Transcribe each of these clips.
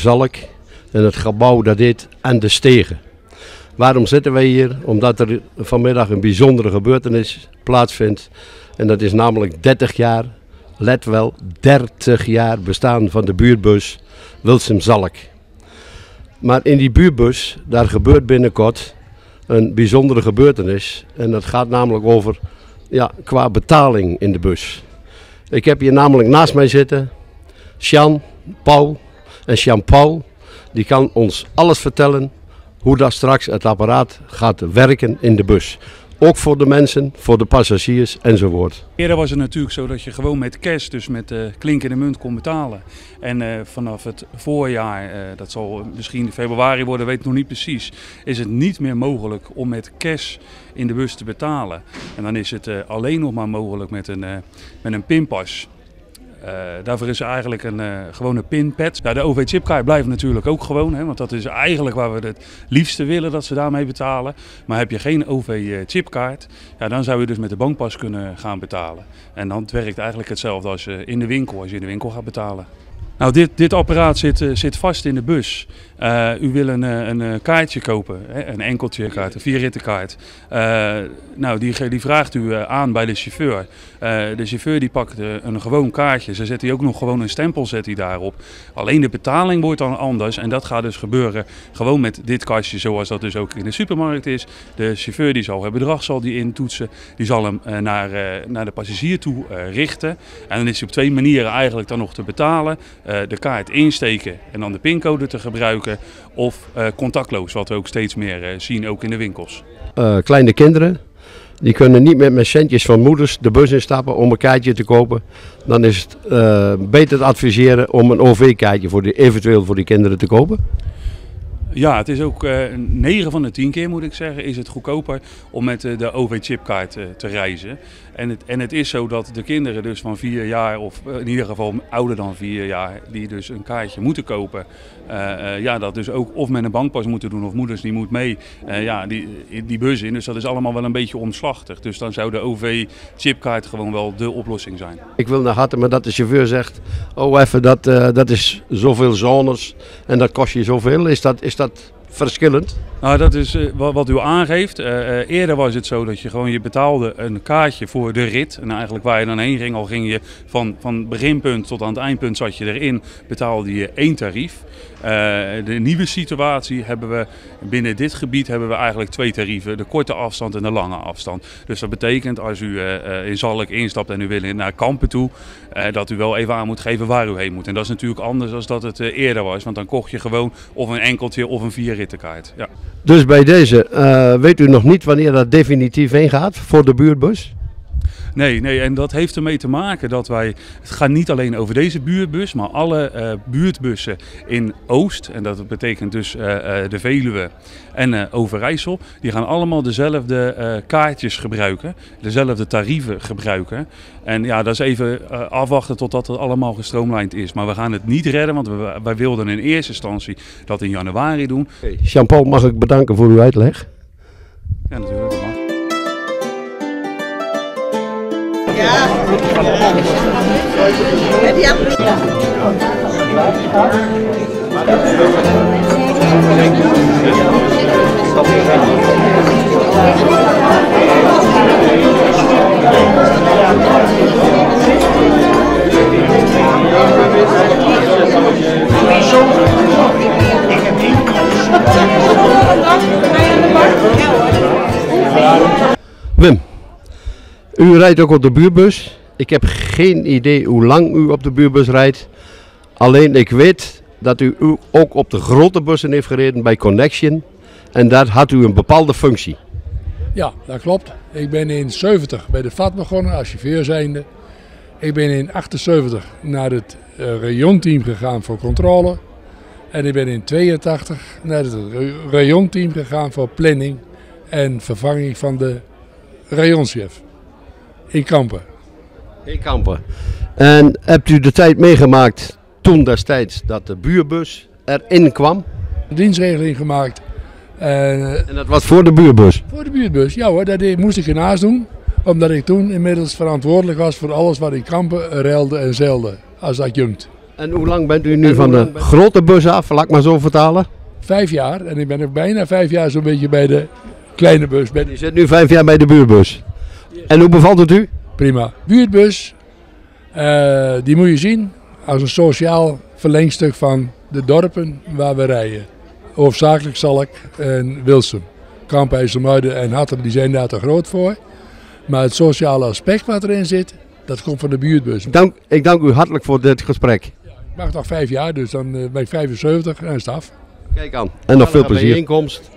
Zalk. En het gebouw dat heet En de Stegen. Waarom zitten wij hier? Omdat er vanmiddag een bijzondere gebeurtenis plaatsvindt. En dat is namelijk 30 jaar, let wel, 30 jaar bestaan van de buurtbus Wilsum Zalk. Maar in die buurtbus, daar gebeurt binnenkort een bijzondere gebeurtenis. En dat gaat namelijk over ja, qua betaling in de bus. Ik heb hier namelijk naast mij zitten Sjan, Paul. En Sjan Paul, die kan ons alles vertellen hoe dat straks het apparaat gaat werken in de bus. Ook voor de mensen, voor de passagiers enzovoort. Eerder was het natuurlijk zo dat je gewoon met cash, dus met uh, klinkende munt kon betalen. En uh, vanaf het voorjaar, uh, dat zal misschien februari worden, weet ik nog niet precies, is het niet meer mogelijk om met cash in de bus te betalen. En dan is het alleen nog maar mogelijk met een, met een pinpas. Uh, daarvoor is er eigenlijk een uh, gewone pinpad. De OV-chipkaart blijft natuurlijk ook gewoon, hè, want dat is eigenlijk waar we het liefste willen dat ze daarmee betalen. Maar heb je geen OV-chipkaart, ja, dan zou je dus met de bankpas kunnen gaan betalen. En dan werkt eigenlijk hetzelfde als je in de winkel, als je in de winkel gaat betalen. Nou, dit, dit apparaat zit, uh, zit vast in de bus. Uh, u wil een, een, een kaartje kopen, een enkeltje kaart, een vierrittenkaart. Uh, nou, die, die vraagt u aan bij de chauffeur. de chauffeur die pakt een gewoon kaartje. Ze zet hij ook nog gewoon een stempel zet hij daarop. Alleen de betaling wordt dan anders. En dat gaat dus gebeuren gewoon met dit kastje zoals dat dus ook in de supermarkt is. De chauffeur die zal het bedrag zal die intoetsen. Die zal hem naar, naar de passagier toe richten. En dan is hij op twee manieren eigenlijk dan nog te betalen. De kaart insteken en dan de pincode te gebruiken of uh, contactloos, wat we ook steeds meer uh, zien, ook in de winkels. Kleine kinderen, die kunnen niet met, met centjes van moeders de bus instappen om een kaartje te kopen. Dan is het beter te adviseren om een OV-kaartje voor eventueel voor die kinderen te kopen. Ja, het is ook uh, 9 van de 10 keer moet ik zeggen, is het goedkoper om met uh, de OV-chipkaart uh, te reizen. En het, en het is zo dat de kinderen dus van 4 jaar, of in ieder geval ouder dan 4 jaar, die dus een kaartje moeten kopen. ja, dat dus ook of met een bankpas moeten doen of moeders die moet mee ja, die, die bus in. Dus dat is allemaal wel een beetje omslachtig. Dus dan zou de OV-chipkaart gewoon wel de oplossing zijn. Ik wil naar harten, maar dat de chauffeur zegt, oh even, dat, dat is zoveel zones en dat kost je zoveel. Is dat, is dat verschillend? Nou, dat is uh, wat u aangeeft. Uh, uh, eerder was het zo dat je gewoon je betaalde een kaartje voor de rit. En eigenlijk waar je dan heen ging, al ging je van, van beginpunt tot aan het eindpunt zat je erin, betaalde je één tarief. de nieuwe situatie hebben we binnen dit gebied hebben we eigenlijk twee tarieven. De korte afstand en de lange afstand. Dus dat betekent als u in Zalk instapt en u wil naar Kampen toe, dat u wel even aan moet geven waar u heen moet. En dat is natuurlijk anders dan dat het eerder was. Want dan kocht je gewoon of een enkeltje of een Ja. Dus bij deze, uh, weet u nog niet wanneer dat definitief heen gaat voor de buurtbus? Nee, nee, en dat heeft ermee te maken dat wij, het gaat niet alleen over deze buurtbus, maar alle uh, buurtbussen in Oost, en dat betekent dus uh, uh, de Veluwe en Overijssel, die gaan allemaal dezelfde kaartjes gebruiken, dezelfde tarieven gebruiken. En ja, dat is even afwachten totdat het allemaal gestroomlijnd is. Maar we gaan het niet redden, want we, wij wilden in eerste instantie dat in januari doen. Hey, Jean-Paul, mag ik bedanken voor uw uitleg? Ja, natuurlijk. Dat mag. U rijdt ook op de buurbus. Ik heb geen idee hoe lang u op de buurbus rijdt. Alleen ik weet dat u ook op de grote bussen heeft gereden bij Connection. En daar had u een bepaalde functie. Ja, dat klopt. Ik ben in 70 bij de VAT begonnen als chauffeur zijnde. Ik ben in 78 naar het uh, rayonteam gegaan voor controle. En ik ben in 82 naar het rayonteam gegaan voor planning en vervanging van de rayonchef. In Kampen. In Kampen. En hebt u de tijd meegemaakt toen destijds dat de buurbus erin kwam? Dienstregeling gemaakt. En, en dat was voor de buurbus? Voor de buurbus, ja hoor. Dat moest ik ernaast doen. Omdat ik toen inmiddels verantwoordelijk was voor alles wat in Kampen ruilde en zeilde als adjunct. En hoe lang bent u nu van de grote bus af, laat ik maar zo vertalen? Vijf jaar en ik ben ook bijna vijf jaar zo'n beetje bij de kleine bus. U zit nu vijf jaar bij de buurbus. En hoe bevalt het u? Prima. Buurtbus, eh, die moet je zien als een sociaal verlengstuk van de dorpen waar we rijden. Hoofdzakelijk Zalk en Wilsum. Kamp, IJsselmuiden en Hatter die zijn daar te groot voor. Maar het sociale aspect wat erin zit, dat komt van de buurtbus. Ik Dank, ik dank u hartelijk voor dit gesprek. mag nog vijf jaar, dus dan eh, ben ik 75 en dan is het af. Kijk aan. En nog veel plezier. bijeenkomst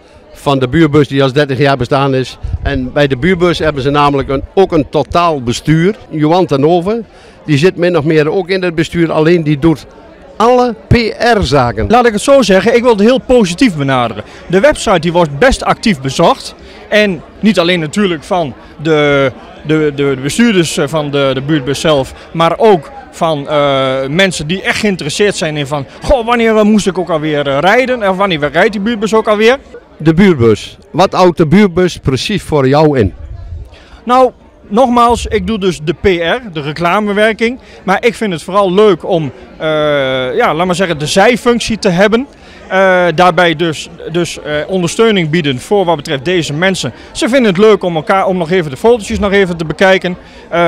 van de buurbus die als 30 jaar bestaan is. En bij de buurbus hebben ze namelijk een, ook een totaal bestuur. Johan ten die zit min of meer ook in het bestuur. Alleen die doet alle PR-zaken. Laat ik het zo zeggen, ik wil het heel positief benaderen. De website die wordt best actief bezocht. En niet alleen natuurlijk van de, de, de bestuurders van de, de buurtbus zelf, maar ook van eh, mensen die echt geïnteresseerd zijn in van, goh, wanneer eh, moest ik ook alweer eh, rijden? Of wanneer rijdt die buurtbus ook alweer? De buurbus. Wat houdt de buurbus precies voor jou in? Nou, nogmaals, ik doe dus de PR, de reclamewerking. Maar ik vind het vooral leuk om, eh, ja, laat maar zeggen, de zijfunctie te hebben. Eh, daarbij dus, dus eh, ondersteuning bieden voor wat betreft deze mensen. Ze vinden het leuk om, elkaar, om nog even de fotootjes nog even te bekijken. Eh,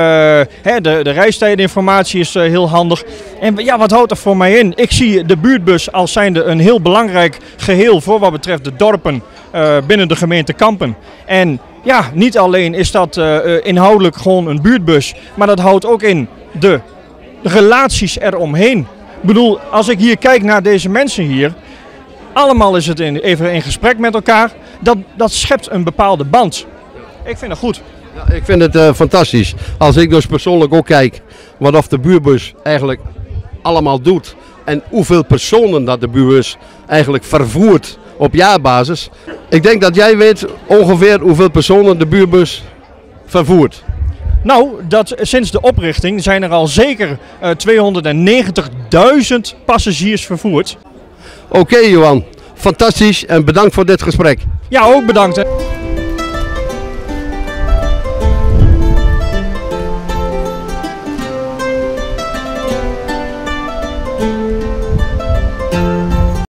hè, de, de reistijdinformatie is heel handig. En ja, wat houdt er voor mij in? Ik zie de buurtbus als zijnde een heel belangrijk geheel voor wat betreft de dorpen binnen de gemeente Kampen. En ja, niet alleen is dat inhoudelijk gewoon een buurtbus, maar dat houdt ook in de relaties eromheen. Ik bedoel, als ik hier kijk naar deze mensen hier, allemaal is het in, even in gesprek met elkaar. Dat, dat schept een bepaalde band. Ik vind het goed. Ja, ik vind het eh, fantastisch. Als ik dus persoonlijk ook kijk wat of de buurbus eigenlijk allemaal doet. En hoeveel personen dat de buurbus eigenlijk vervoert op jaarbasis. Ik denk dat jij weet ongeveer hoeveel personen de buurbus vervoert. Nou, dat, sinds de oprichting zijn er al zeker eh, 290.000 passagiers vervoerd. Oké Johan, fantastisch en bedankt voor dit gesprek. Ja, ook bedankt. Hè.